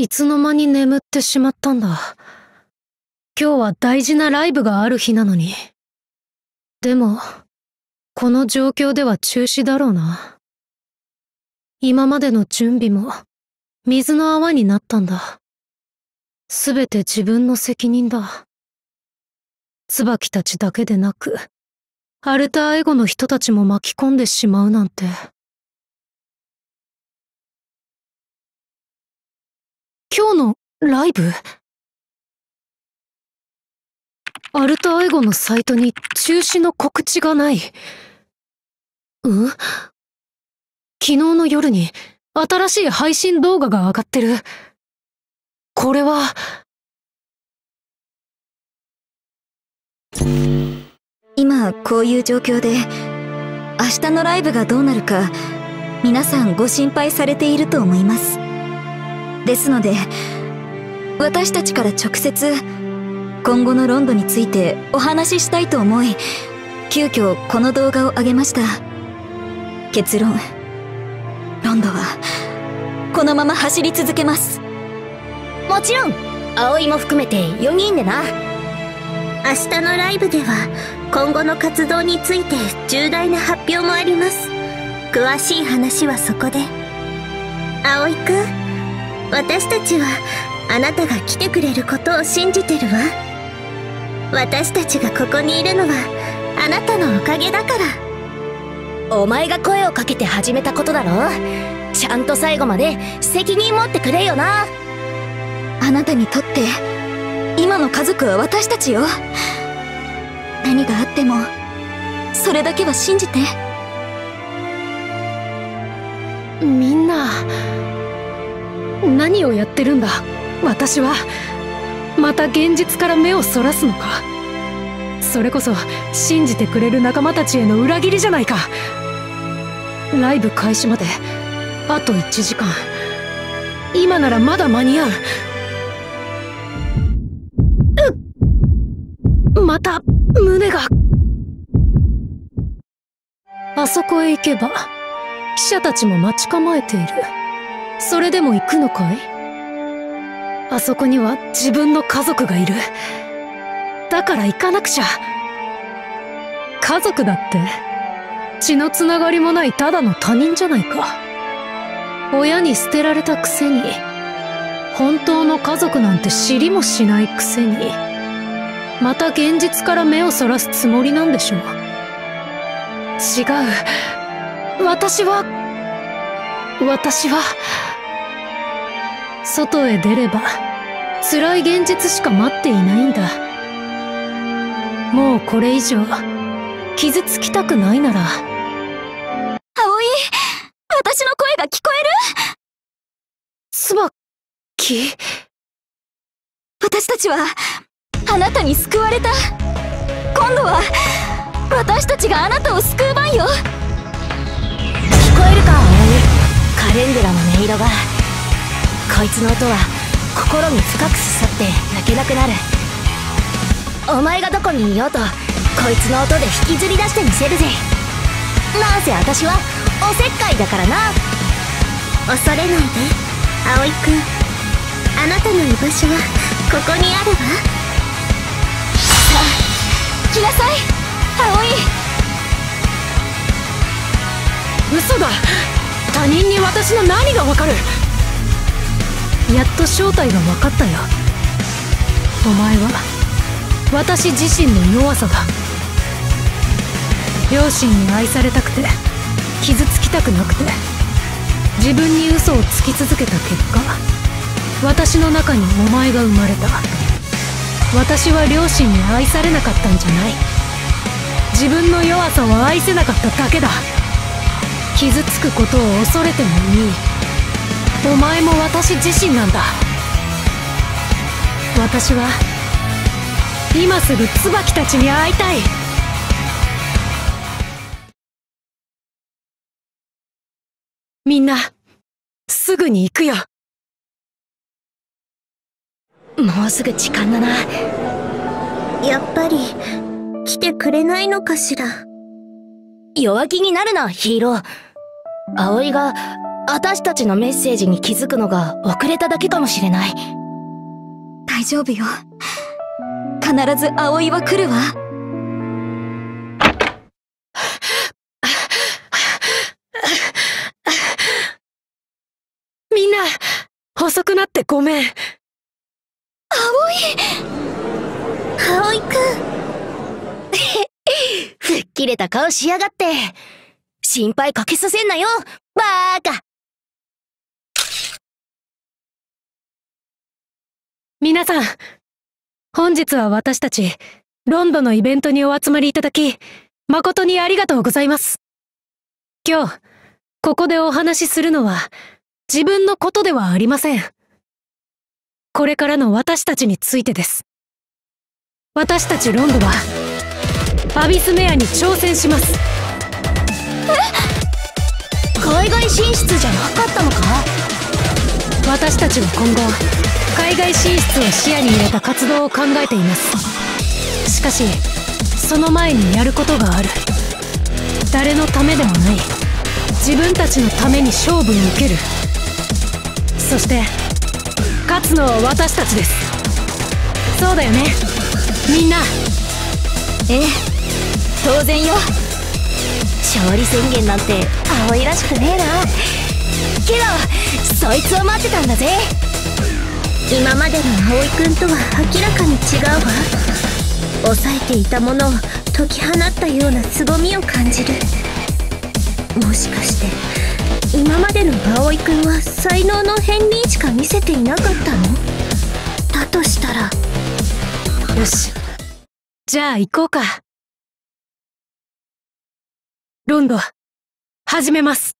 いつの間に眠ってしまったんだ。今日は大事なライブがある日なのに。でも、この状況では中止だろうな。今までの準備も、水の泡になったんだ。すべて自分の責任だ。椿たちだけでなく、アルターエゴの人たちも巻き込んでしまうなんて。今日のライブ？アルターエゴのサイトに中止の告知がない。ん？昨日の夜に新しい配信動画が上がってる。これは、今こういう状況で明日のライブがどうなるか皆さんご心配されていると思いますですので私たちから直接今後のロンドについてお話ししたいと思い急遽この動画を上げました。結論。ロンドはこのまま走り続けます。もちろん葵も含めて4人でな。明日のライブでは今後の活動について重大な発表もあります。詳しい話はそこで。葵くん私たちはあなたが来てくれることを信じてるわ。私たちがここにいるのはあなたのおかげだから。お前が声をかけて始めたことだろ？ちゃんと最後まで責任持ってくれよな。あなたにとって今の家族は私たちよ。何があってもそれだけは信じて。みんな、何をやってるんだ？私は。また現実から目をそらすのか？それこそ信じてくれる仲間たちへの裏切りじゃないか？ライブ開始まであと1時間。今ならまだ間に合う。うっ！また胸が。あそこへ行けば記者たちも待ち構えている。それでも行くのかい？あそこには自分の家族がいる。だから行かなくちゃ。家族だって血のつながりもないただの他人じゃないか。親に捨てられたくせに本当の家族なんて知りもしないくせにまた現実から目をそらすつもりなんでしょう。違う。私は私は外へ出れば辛い現実しか待っていないんだ。もうこれ以上傷つきたくないなら。葵私の声が聞こえる？つばき私たちはあなたに救われた。今度は私たちがあなたを救う番よ。聞こえるか葵？カレンデュラの音色がこいつの音は心に深く刺さって泣けなくなる。お前がどこにいようとこいつの音で引きずり出してみせるぜ。なんせ私はおせっかいだからな。恐れないで葵くん。あなたの居場所はここにあるわ。さあ来なさい。葵。嘘だ。他人に私の何がわかる？やっと正体が分かったよ。お前は私自身の弱さだ。両親に愛されたくて傷つきたくなくて自分に嘘をつき続けた結果私の中にお前が生まれた。私は両親に愛されなかったんじゃない。自分の弱さを愛せなかっただけだ。傷つくことを恐れてもいい。お前も私自身なんだ。私は今すぐ椿たちに会いたい。みんなすぐに行くよ。もうすぐ時間だな。やっぱり来てくれないのかしら。弱気になるなヒーロー。葵が私たちのメッセージに気づくのが遅れただけかもしれない。大丈夫よ。必ず葵は来るわ。みんな遅くなってごめん。葵！くん。吹っ切れた顔しやがって。心配かけさせんなよ。バーカ皆さん本日は私たちロンドのイベントにお集まりいただき誠にありがとうございます。今日ここでお話しするのは自分のことではありません。これからの私たちについてです。私たちロンドはアビスメアに挑戦します。海外進出じゃなかったのか？私たちは今後海外進出を視野に入れた活動を考えています。しかしその前にやることがある。誰のためでもない。自分たちのために勝負を受ける。そして勝つのは私たちです。そうだよね。みんな。ええ。当然よ。勝利宣言なんて葵らしくねえな。けどそいつを待ってたんだぜ。今までの葵くんとは明らかに違うわ。抑えていたものを解き放ったような凄みを感じる。もしかして今までの葵くんは才能の片鱗しか見せていなかったの？だとしたら。よし。じゃあ行こうか。ロンド始めます。